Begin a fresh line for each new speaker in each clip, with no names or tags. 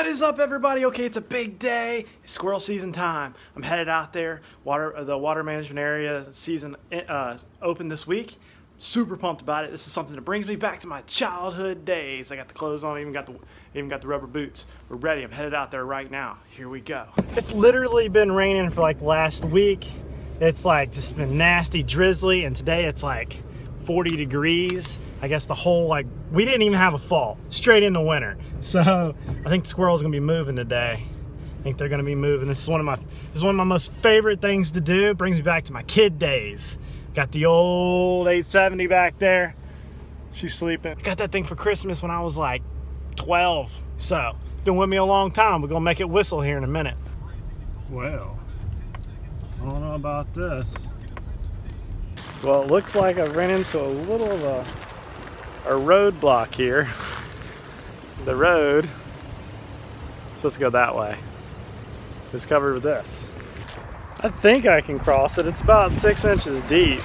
What is up, everybody? Okay, it's a big day. It's squirrel season time. I'm headed out there. Water, uh, the water management area season uh, opened this week. Super pumped about it. This is something that brings me back to my childhood days. I got the clothes on, even got the even got the rubber boots. We're ready. I'm headed out there right now. Here we go. It's literally been raining for like last week. It's like just been nasty, drizzly, and today it's like 40 degrees. I guess the whole like we didn't even have a fall, straight into winter. So I think the squirrels gonna be moving today. I think they're gonna be moving. This is one of my this is one of my most favorite things to do. It brings me back to my kid days. Got the old 870 back there. She's sleeping. Got that thing for Christmas when I was like 12. So been with me a long time. We're gonna make it whistle here in a minute. Well, I don't know about this. Well, it looks like I've ran into a little of a, a roadblock here. The road, so let's go that way. It's covered with this. I think I can cross it. It's about six inches deep.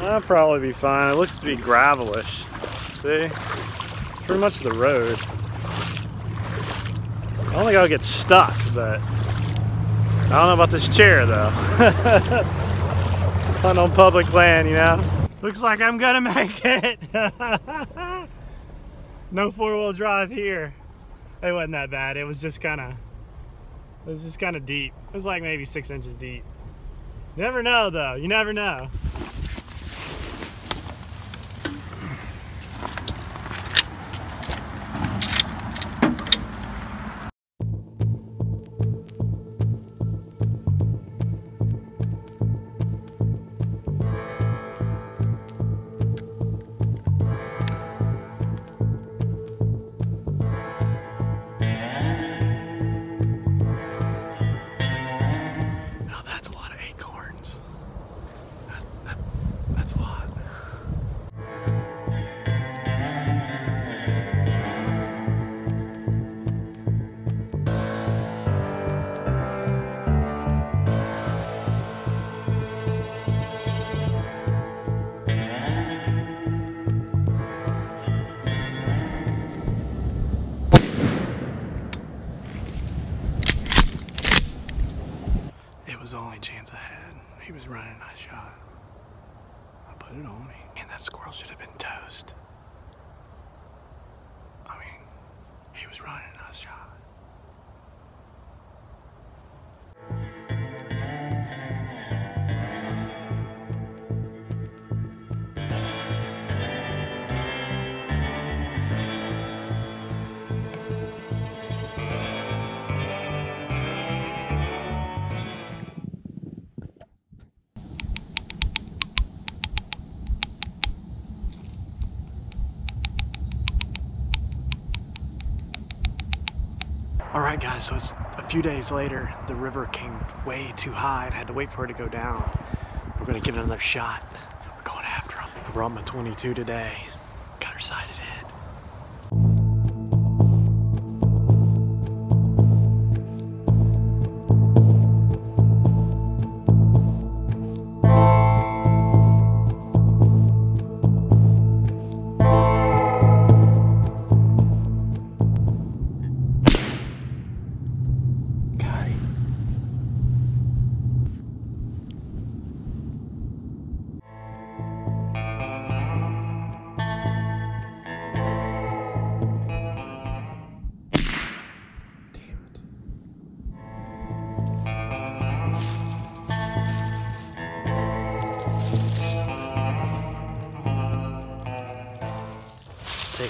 I'll probably be fine. It looks to be gravelish. See? Pretty much the road. I don't think I'll get stuck, but I don't know about this chair though. Fun on public land, you know? Looks like I'm gonna make it. no four-wheel drive here. It wasn't that bad. It was just kind of, it was just kind of deep. It was like maybe six inches deep. Never know though. You never know. Was the only chance I had. He was running, I shot. I put it on me. And that squirrel should have been toast. I mean, he was running, I shot. Right, guys, so it's a few days later. The river came way too high and I had to wait for it to go down. We're gonna give it another shot. We're going after him. I brought my 22 today. Got her sighted in.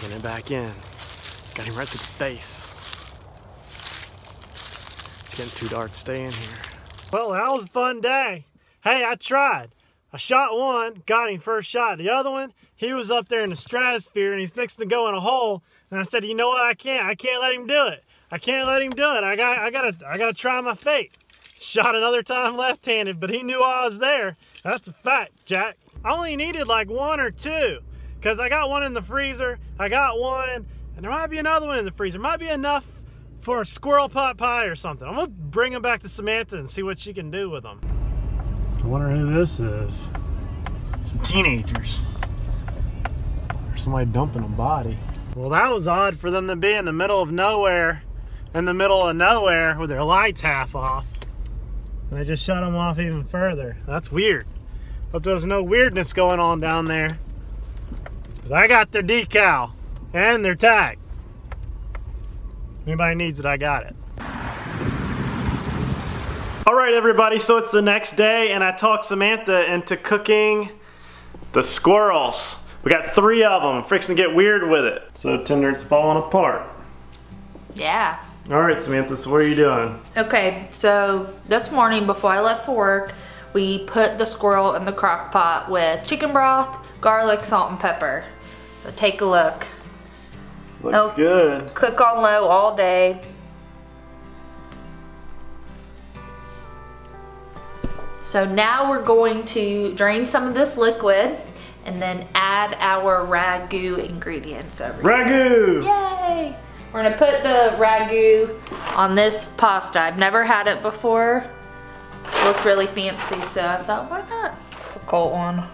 Taking it back in. Got him right to the face. It's getting too dark to stay in here. Well, that was a fun day. Hey, I tried. I shot one, got him first shot. The other one, he was up there in the stratosphere and he's fixing to go in a hole. And I said, you know what? I can't. I can't let him do it. I can't let him do it. I got. I gotta. I gotta try my fate. Shot another time left-handed, but he knew I was there. That's a fact, Jack. I only needed like one or two because I got one in the freezer. I got one, and there might be another one in the freezer. Might be enough for a squirrel pot pie or something. I'm gonna bring them back to Samantha and see what she can do with them. I wonder who this is. Some teenagers. Or somebody dumping a body. Well, that was odd for them to be in the middle of nowhere, in the middle of nowhere with their lights half off. And they just shut them off even further. That's weird. Hope there's no weirdness going on down there. Because I got their decal and their tag. Anybody needs it, I got it. All right, everybody, so it's the next day and I talked Samantha into cooking the squirrels. We got three of them, fixing to get weird with it. So Tinder, it's falling apart.
Yeah.
All right, Samantha, so what are you doing?
Okay, so this morning before I left for work, we put the squirrel in the crock pot with chicken broth, garlic, salt, and pepper. So take a look.
Looks
Oh.
good.
Cook on low all day. So now we're going to drain some of this liquid and then add our ragu ingredients over
Ragu!
Yay! We're gonna put the ragu on this pasta. I've never had it before. It looked really fancy, so I thought, why not? It's a cold one.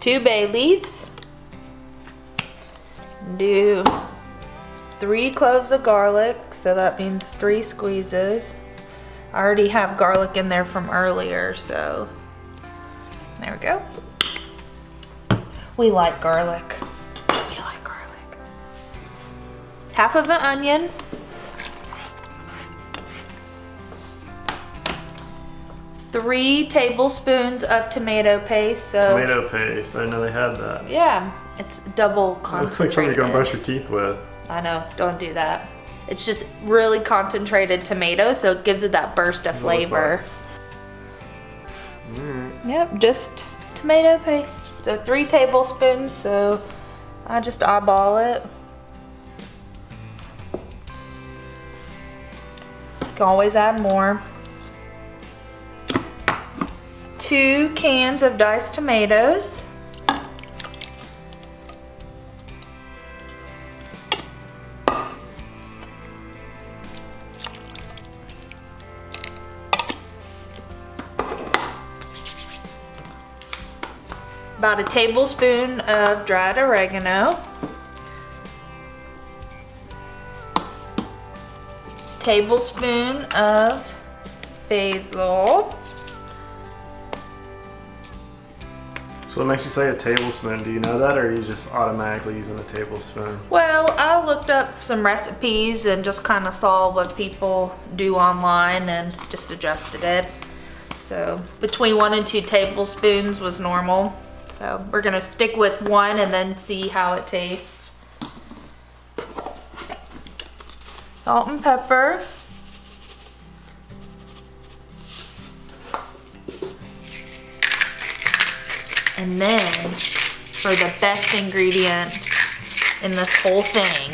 Two bay leaves. Do three cloves of garlic, so that means three squeezes. I already have garlic in there from earlier, so there we go. We like garlic. We like garlic. Half of an onion. Three tablespoons of tomato paste. So
Tomato paste, I know they had that.
yeah, it's double
It looks like something you're gonna brush your teeth with.
I know, don't do that. It's just really concentrated tomato, so it gives it that burst of
What it looks
flavor.
Alright. Mm.
Yep, just tomato paste. So three tablespoons, so I just eyeball it. You can always add more. Two cans of diced tomatoes. About a tablespoon of dried oregano. Tablespoon of basil.
So what makes you say a tablespoon? Do you know that or are you just automatically using a tablespoon?
Well, I looked up some recipes and just kind of saw what people do online and just adjusted it. So between one and two tablespoons was normal. So we're gonna stick with one and then see how it tastes. Salt and pepper. And then for the best ingredient in this whole thing,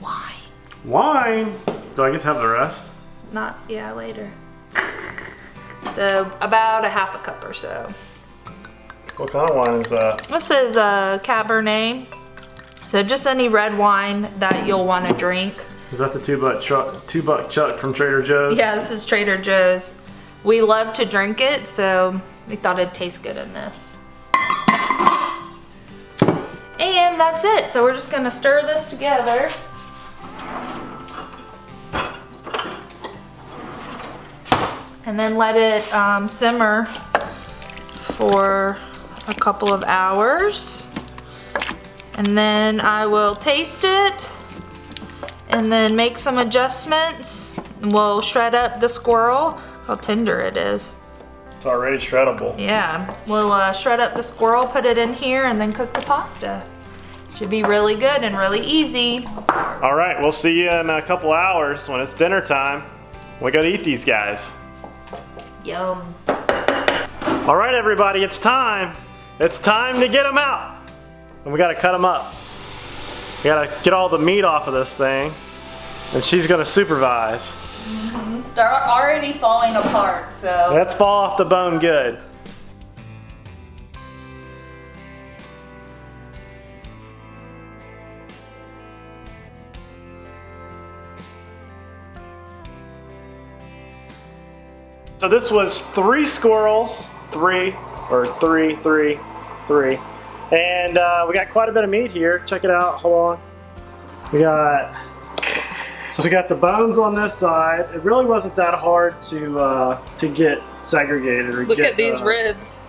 wine.
Wine! Do I get to have the rest?
Not, yeah, later. So about a half a cup or so.
What kind of wine is that?
This is a Cabernet. So just any red wine that you'll want to drink.
Is that the two buck chuck, two buck chuck from Trader Joe's?
Yeah, this is Trader Joe's. We love to drink it, so we thought it'd taste good in this. And that's it. So we're just gonna stir this together. And then let it um, simmer for a couple of hours. And then I will taste it and then make some adjustments. We'll shred up the squirrel. How tender it is.
It's already shreddable.
Yeah, we'll uh, shred up the squirrel, put it in here, and then cook the pasta. Should be really good and really easy.
All right, we'll see you in a couple hours when it's dinner time. We gotta eat these guys.
Yum.
All right, everybody, it's time. It's time to get them out. And we gotta cut them up. We gotta get all the meat off of this thing. And she's gonna supervise.
They're already falling apart, so.
Let's fall off the bone good. So this was three squirrels, three, or three, three, three. And uh, we got quite a bit of meat here. Check it out, hold on. We got, so we got the bones on this side. It really wasn't that hard to uh, to get segregated. Or
Look
get,
at these
uh,
ribs.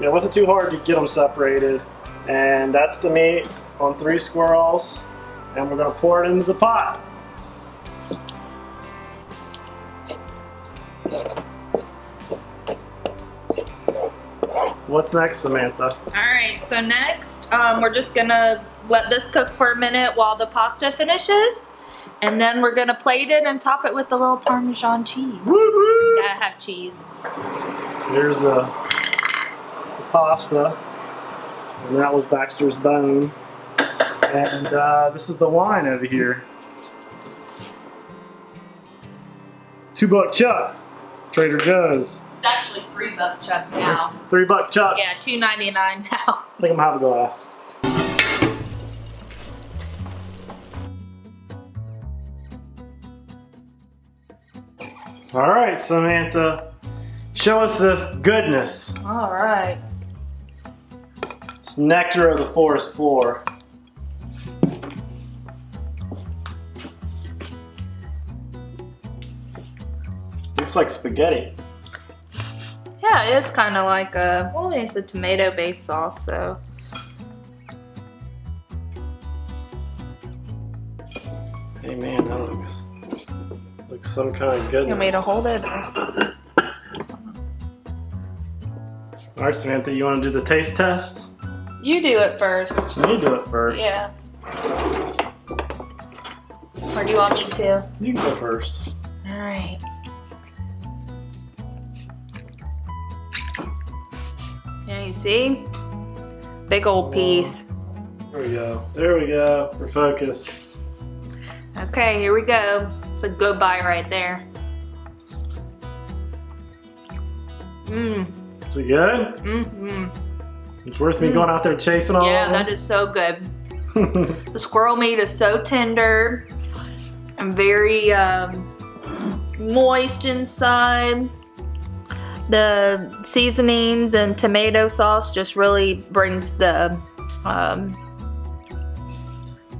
yeah, It wasn't too hard to get them separated. And that's the meat on three squirrels. And we're gonna pour it into the pot. So what's next, Samantha?
All right, so next, um, we're just gonna let this cook for a minute while the pasta finishes. And then we're gonna plate it and top it with a little Parmesan cheese.
Woo-woo!
Gotta have cheese.
Here's the, the pasta. And that was Baxter's bone. And uh, this is the wine over here. Two buck chuck, Trader Joe's.
It's actually three buck chuck now.
Three buck chuck.
Yeah, two ninety nine now.
I think I'm gonna have a glass. All right, Samantha, show us this goodness.
All right.
It's nectar of the forest floor. Looks like spaghetti.
Yeah, it's kind of like a well, it's a tomato-based sauce, so
some kind of goodness.
you want me to hold it?
All right, Samantha, you want to do the taste test?
You do it first.
You do it first.
Yeah. Or do you want me to?
You can go first.
All right. Yeah, you see? Big old piece.
There we go. There we go. We're focused.
Okay, here we go. It's a good bite right there. Mmm.
Is it good?
Mm-hmm.
It's worth me going out there chasing all
Yeah, that is so good. The squirrel meat is so tender and very um, moist inside. The seasonings and tomato sauce just really brings the um,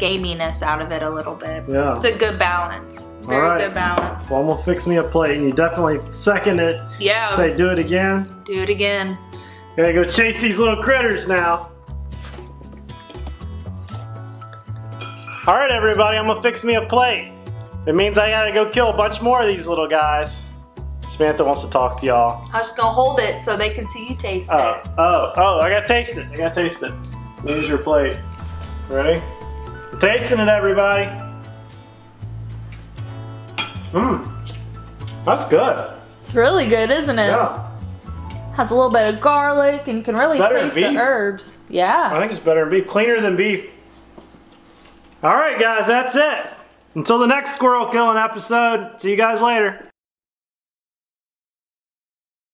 gaminess out of it a little bit.
yeah.
It's a good balance. Very
All right.
good balance.
Well, I'm gonna fix me a plate, and you definitely second it.
Yeah,
Say, do it again.
do it again.
Gotta go chase these little critters now. All right, everybody, I'm gonna fix me a plate. It means I gotta go kill a bunch more of these little guys. Samantha wants to talk to y'all.
I'm just gonna hold it so they can see you taste
Oh,
it.
oh, oh, I gotta taste it. I gotta taste it. Here's your plate. Ready? Tasting it, everybody. Mmm. That's good.
It's really good, isn't it?
Yeah.
Has a little bit of garlic and you can really
Better
taste the herbs. Yeah.
I think it's better than beef. Cleaner than beef. All right, guys, that's it. Until the next squirrel killing episode, see you guys later.